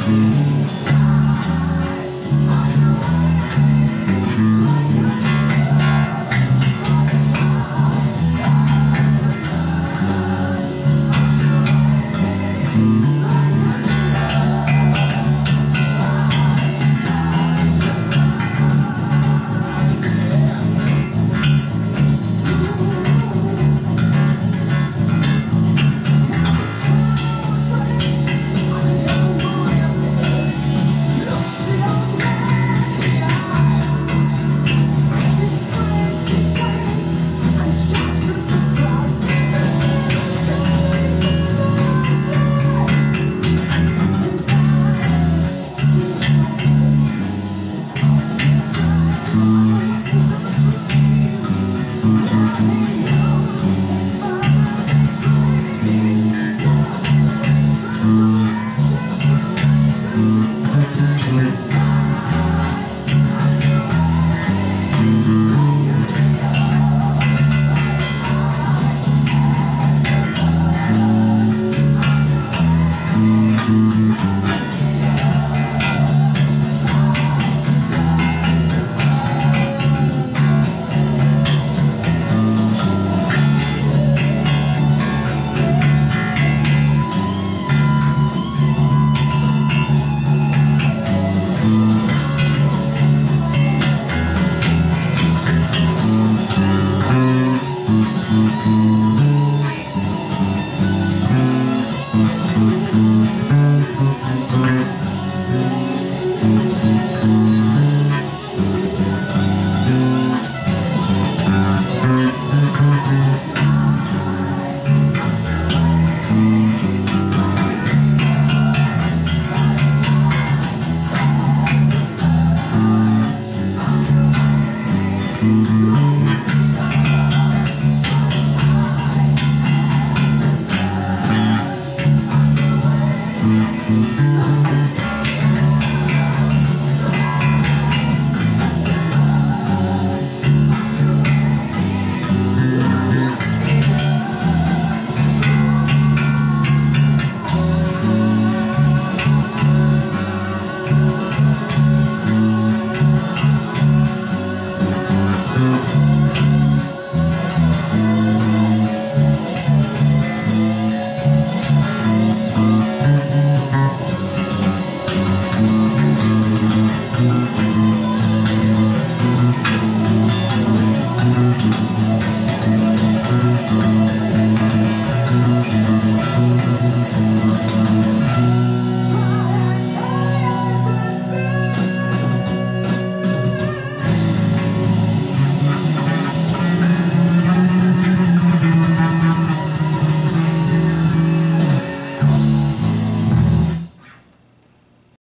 Mm-hmm.